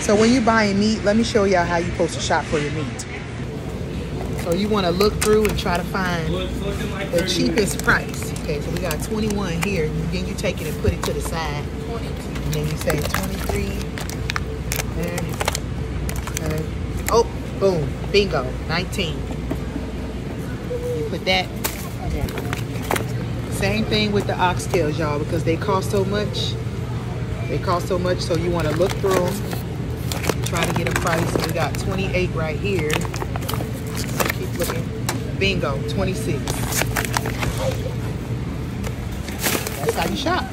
So when you're buying meat, let me show y'all how you're supposed to shop for your meat. So you want to look through and try to find the cheapest price. Okay, so we got 21 here. Then you take it and put it to the side. And then you say 23. And, and, oh, boom, bingo, 19. You put that. Okay. Same thing with the oxtails, y'all, because they cost so much. They cost so much, so you want to look through them. Try to get a price. We got 28 right here. Keep looking. Bingo, 26. That's how you shop.